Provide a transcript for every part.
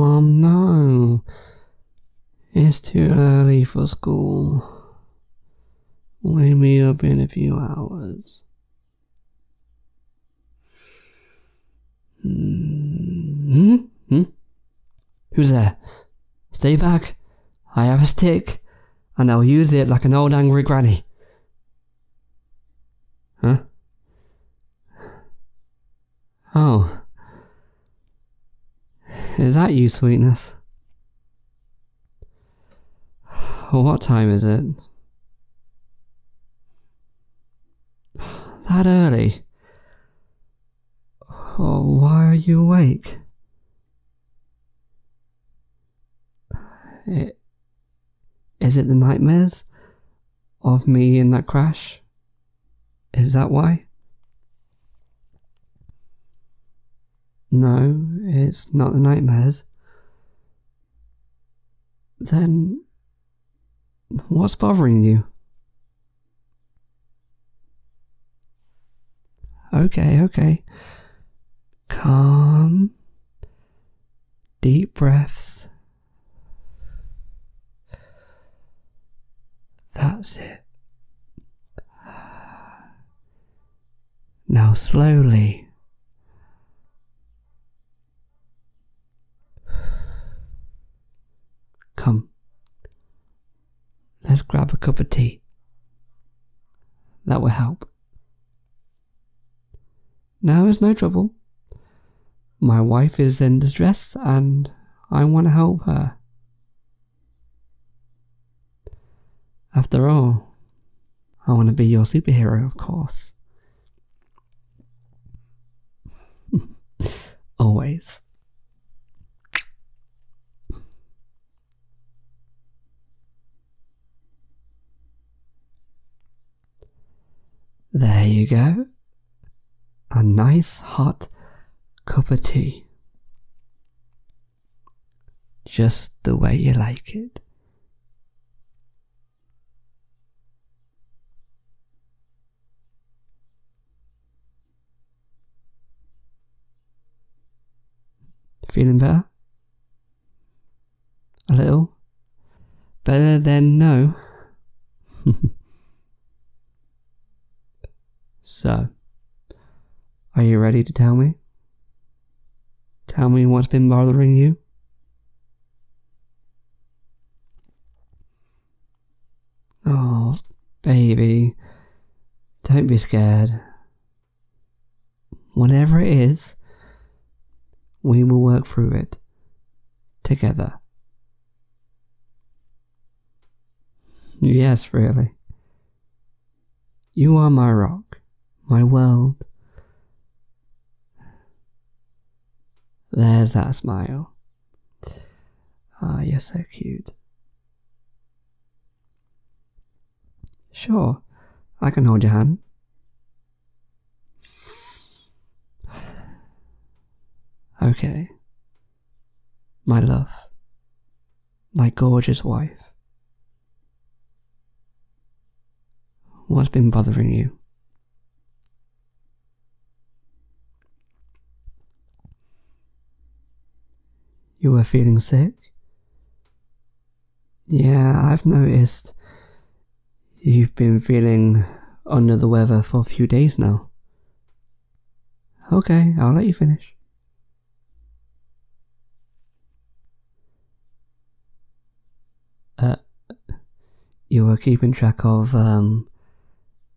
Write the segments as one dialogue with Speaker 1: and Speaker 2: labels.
Speaker 1: Mom, no. It's too early for school. Wake me up in a few hours. Hmm? Hmm? Who's there? Stay back. I have a stick, and I'll use it like an old angry granny. Huh? Oh. Is that you, sweetness? What time is it? That early? Oh, why are you awake? It, is it the nightmares of me in that crash? Is that why? No, it's not the nightmares. Then, what's bothering you? Okay, okay. Calm. Deep breaths. That's it. Now slowly. Come. Let's grab a cup of tea. That will help. No, it's no trouble. My wife is in distress and I want to help her. After all, I want to be your superhero, of course. Always. There you go. A nice hot cup of tea. Just the way you like it. Feeling better? A little? Better than no? so, are you ready to tell me? Tell me what's been bothering you? Oh, baby. Don't be scared. Whatever it is, we will work through it together. Yes, really. You are my rock, my world. There's that smile. Ah, oh, you're so cute. Sure, I can hold your hand. Okay. My love. My gorgeous wife. What's been bothering you? You were feeling sick? Yeah, I've noticed you've been feeling under the weather for a few days now. Okay, I'll let you finish. Uh, you were keeping track of um,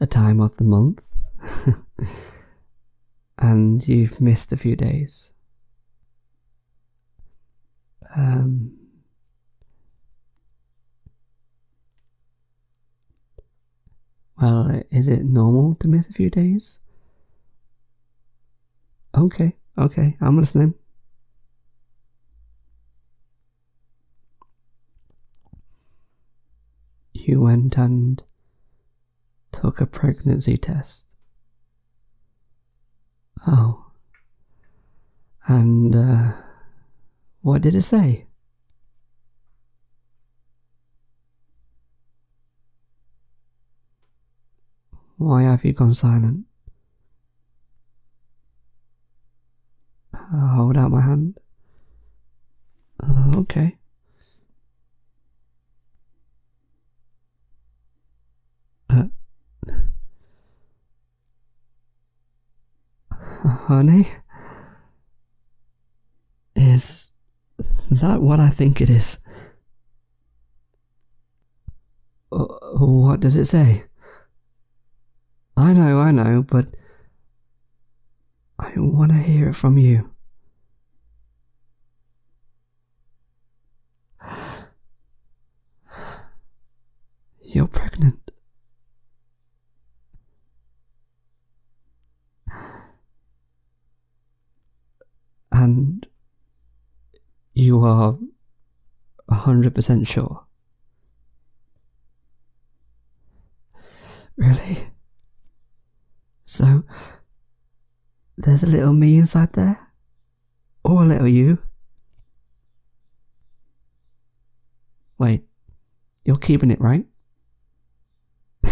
Speaker 1: the time of the month, and you've missed a few days. Um, well, is it normal to miss a few days? Okay, okay, I'm listening. You went and took a pregnancy test. Oh. And, uh, what did it say? Why have you gone silent? hold out my hand. Uh, okay. Uh, honey? Is that what I think it is? Uh, what does it say? I know, I know, but I want to hear it from you. You're pregnant. And you are a hundred percent sure. Really? So, there's a little me inside there? Or a little you? Wait, you're keeping it, right?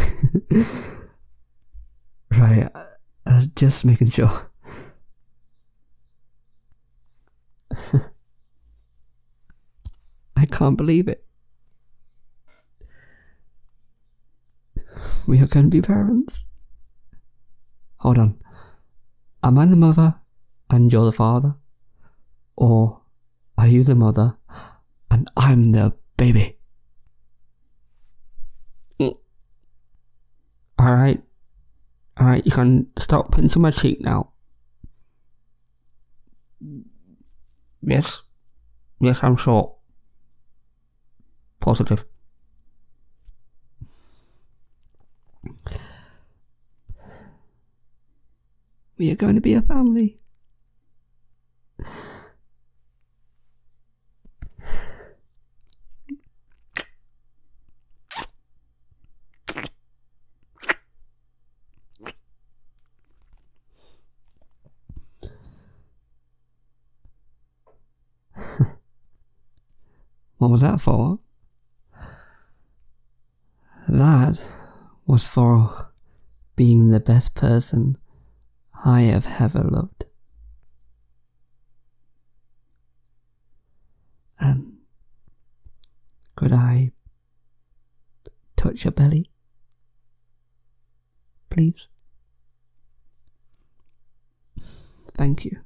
Speaker 1: right, I was just making sure. Can't believe it. We are going to be parents. Hold on. Am I the mother and you're the father? Or are you the mother and I'm the baby? Alright. Alright, you can stop pinching my cheek now. Yes. Yes, I'm sure. Positive. We are going to be a family. what was that for? That was for being the best person I have ever loved. Um, could I touch your belly? Please? Thank you.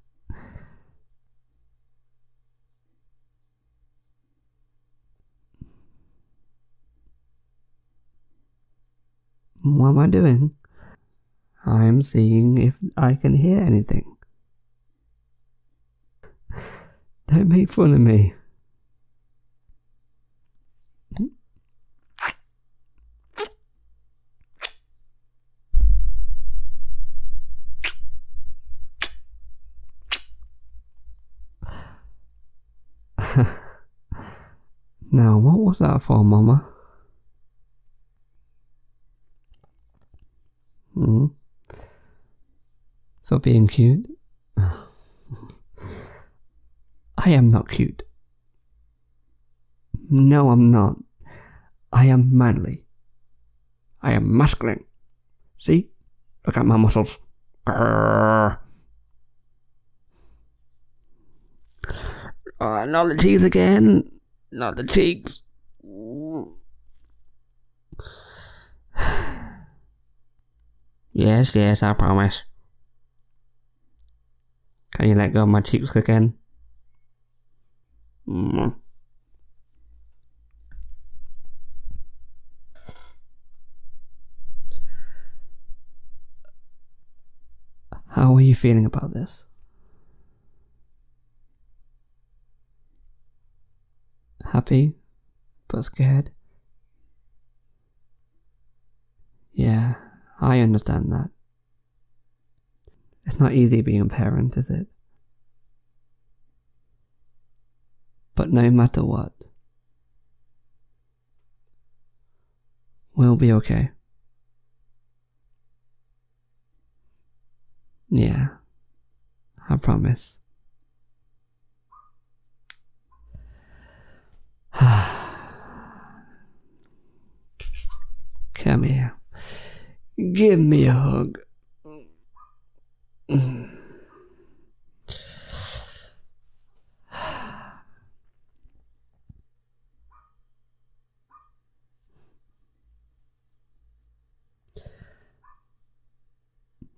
Speaker 1: What am I doing? I'm seeing if I can hear anything. Don't make fun of me. now, what was that for, Mama? Hmm? For being cute? I am not cute. No, I'm not. I am manly. I am masculine. See? Look at my muscles. Grrr. Uh, not the cheeks again. Not the cheeks. yes, yes, I promise. Can you let go of my cheeks again? Mm. How are you feeling about this? Happy, but scared? Yeah, I understand that. It's not easy being a parent, is it? But no matter what, we'll be okay. Yeah, I promise. Come here. Give me a hug.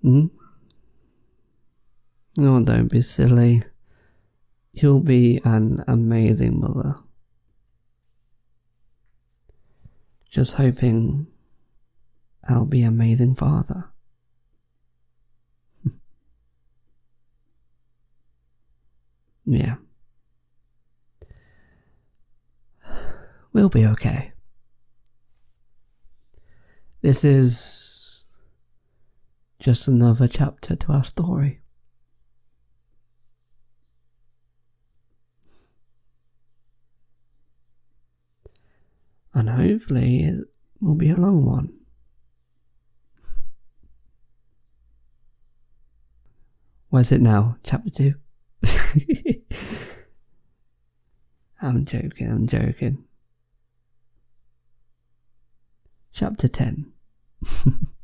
Speaker 1: Hmm? Oh, don't be silly. You'll be an amazing mother. Just hoping I'll be amazing father. yeah. We'll be okay. This is just another chapter to our story. And hopefully it will be a long one. Where's it now? Chapter 2? I'm joking, I'm joking. Chapter 10